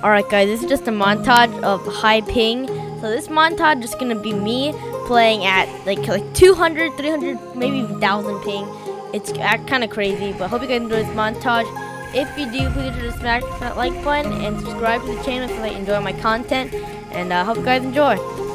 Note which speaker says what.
Speaker 1: Alright guys, this is just a montage of high ping. So this montage is gonna be me playing at like like 200, 300, maybe 1000 ping. It's kind of crazy, but hope you guys enjoy this montage. If you do, please do smash that like button and subscribe to the channel so that you enjoy my content. And I uh, hope you guys enjoy.